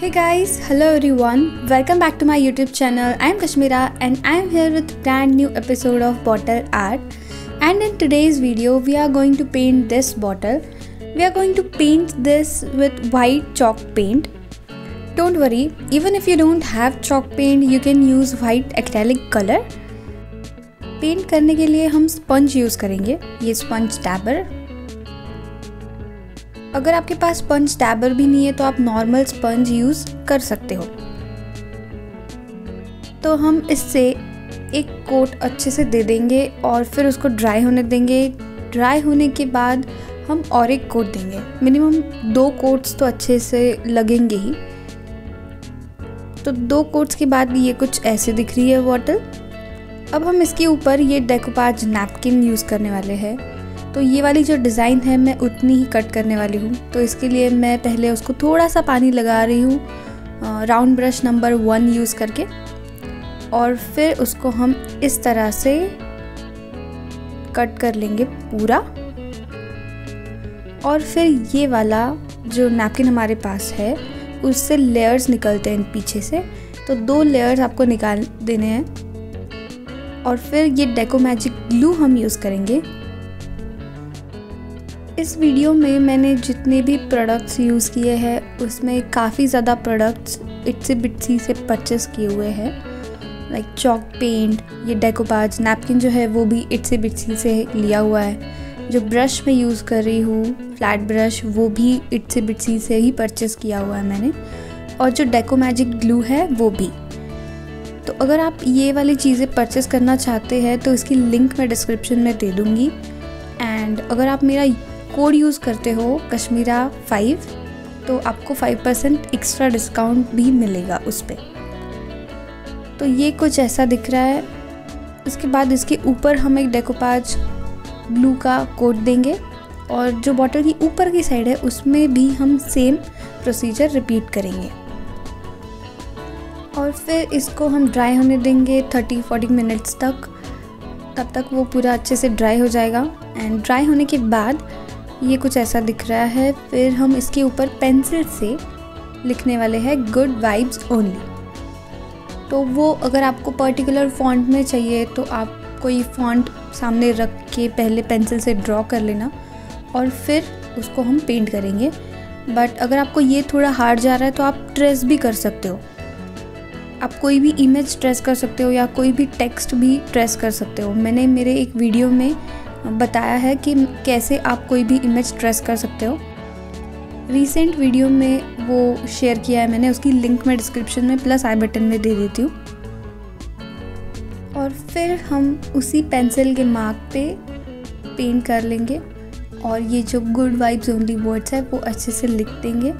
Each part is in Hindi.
Hey guys, hello everyone. Welcome back to my YouTube channel. I am Kashmira and I am here with brand new episode of bottle art. And in today's video, we are going to paint this bottle. We are going to paint this with white chalk paint. Don't worry, even if you don't have chalk paint, you can use white acrylic color. Paint करने के लिए हम स्पंज यूज़ करेंगे ये स्पंज टैबर अगर आपके पास स्पंज टैबर भी नहीं है तो आप नॉर्मल स्पंज यूज़ कर सकते हो। तो हम इससे एक कोट अच्छे से दे देंगे और फिर उसको ड्राई होने देंगे। ड्राई होने के बाद हम और एक कोट देंगे। मिनिमम दो कोट्स तो अच्छे से लगेंगे ही। तो दो कोट्स के बाद ये कुछ ऐसे दिख रही है बॉटल अब हम इसके ऊपर ये डेकोपाज नैपकिन यूज़ करने वाले हैं। तो ये वाली जो डिज़ाइन है मैं उतनी ही कट करने वाली हूँ। तो इसके लिए मैं पहले उसको थोड़ा सा पानी लगा रही हूँ round brush number one use करके। और फिर उसको हम इस तरह से कट कर लेंगे पूरा। और फिर ये वाला जो नैपकिन हमारे पास है, उससे लेयर्स निकलते हैं पीछे से। तो दो लेयर्स आपको निकाल देने हैं। और फिर ये डेको मैजिक ग्लू हम यूज़ करेंगे। इस वीडियो में मैंने जितने भी प्रोडक्ट्स यूज़ किए हैं, उसमें काफ़ी ज़्यादा प्रोडक्ट्स इट्से बिट्सी से परचेस किए हुए हैं। लाइक चॉक पेंट ये डेकोपाज नैपकिन जो है, वो भी इट्से बिट्सी से लिया हुआ है। जो ब्रश मैं यूज़ कर रही हूँ फ्लैट ब्रश वो भी इट्से बिट्सी से ही परचेस किया हुआ है मैंने। और जो डेको मैजिक ग्लू है, वो भी। तो अगर आप ये वाली चीज़ें परचेस करना चाहते हैं तो इसकी लिंक मैं डिस्क्रिप्शन में दे दूँगी। एंड अगर आप मेरा कोड यूज़ करते हो कश्मीरा फाइव तो आपको फाइव परसेंट एक्स्ट्रा डिस्काउंट भी मिलेगा उस पर तो ये कुछ ऐसा दिख रहा है। उसके बाद इसके ऊपर हम एक डेकोपाज ब्लू का कोट देंगे और जो बॉटल की ऊपर की साइड है, उसमें भी हम सेम प्रोसीजर रिपीट करेंगे। और फिर इसको हम ड्राई होने देंगे थर्टी फोर्टी मिनट्स तक। तब तक वो पूरा अच्छे से ड्राई हो जाएगा। एंड ड्राई होने के बाद ये कुछ ऐसा दिख रहा है। फिर हम इसके ऊपर पेंसिल से लिखने वाले हैं, गुड वाइब्स ओनली. तो वो अगर आपको पर्टिकुलर फॉन्ट में चाहिए तो आप कोई फॉन्ट सामने रख के पहले पेंसिल से ड्रॉ कर लेना और फिर उसको हम पेंट करेंगे। बट अगर आपको ये थोड़ा हार्ड जा रहा है तो आप ट्रेस भी कर सकते हो। आप कोई भी इमेज ट्रेस कर सकते हो या कोई भी टेक्स्ट भी ट्रेस कर सकते हो। मैंने मेरे एक वीडियो में बताया है कि कैसे आप कोई भी इमेज ट्रेस कर सकते हो। रिसेंट वीडियो में वो शेयर किया है मैंने, उसकी लिंक मैं डिस्क्रिप्शन में प्लस आई बटन में दे देती हूँ। और फिर हम उसी पेंसिल के मार्क पे पेंट कर लेंगे और ये जो गुड वाइब्स ओनली वर्ड्स है, वो अच्छे से लिख देंगे।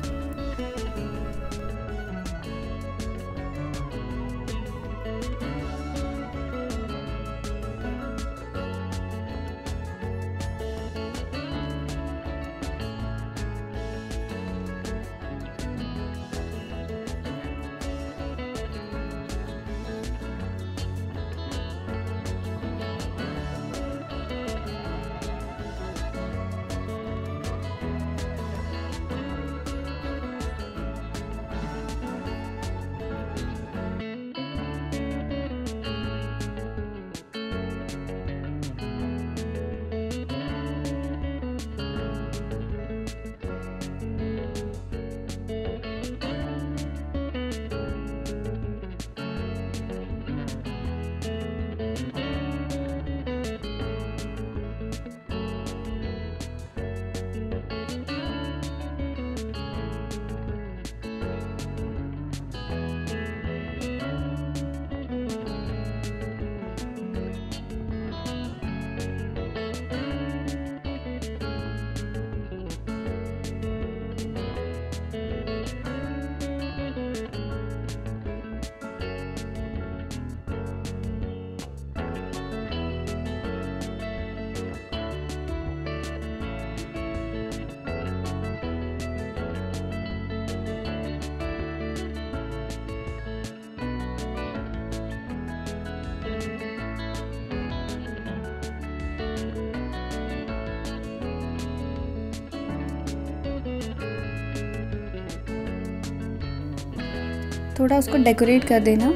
थोड़ा उसको डेकोरेट कर देना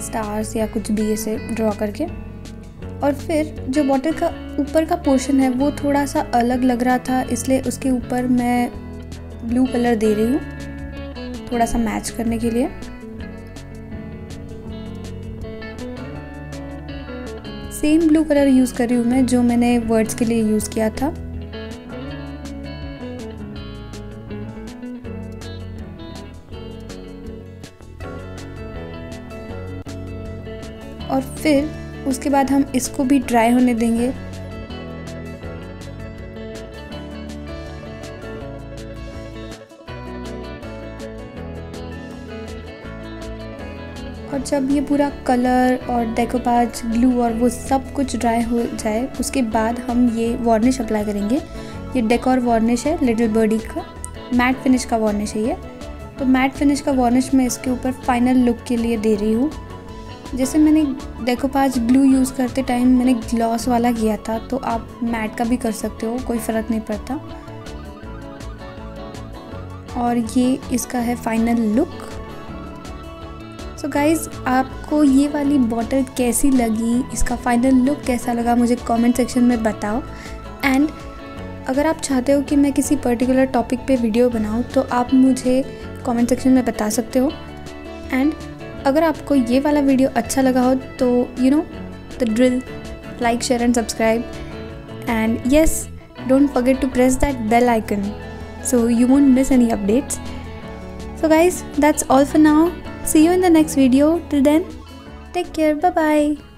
स्टार्स या कुछ भी ऐसे ड्रॉ करके। और फिर जो बॉटल का ऊपर का पोर्शन है, वो थोड़ा सा अलग लग रहा था, इसलिए उसके ऊपर मैं ब्लू कलर दे रही हूँ थोड़ा सा मैच करने के लिए। सेम ब्लू कलर यूज़ कर रही हूँ मैं, जो मैंने वर्ड्स के लिए यूज़ किया था। और फिर उसके बाद हम इसको भी ड्राई होने देंगे। और जब ये पूरा कलर और डेकोपाज ग्लू और वो सब कुछ ड्राई हो जाए, उसके बाद हम ये वार्निश अप्लाई करेंगे। ये डेकोर वार्निश है लिटिल बर्डी का। मैट फिनिश का वार्निश है ये। तो मैट फिनिश का वार्निश मैं इसके ऊपर फाइनल लुक के लिए दे रही हूँ। जैसे मैंने डेकोपाज ग्लू यूज़ करते टाइम मैंने ग्लॉस वाला किया था तो आप मैट का भी कर सकते हो, कोई फ़र्क नहीं पड़ता। और ये इसका है final look so so guys आपको ये वाली बॉटल कैसी लगी, इसका फाइनल लुक कैसा लगा, मुझे कमेंट सेक्शन में बताओ। एंड अगर आप चाहते हो कि मैं किसी पर्टिकुलर टॉपिक पे वीडियो बनाऊँ तो आप मुझे कमेंट सेक्शन में बता सकते हो। एंड अगर आपको ये वाला वीडियो अच्छा लगा हो तो you know the drill like share and subscribe and yes don't forget to press that bell icon so you won't miss any updates so guys that's all for now see you in the next video till then take care bye bye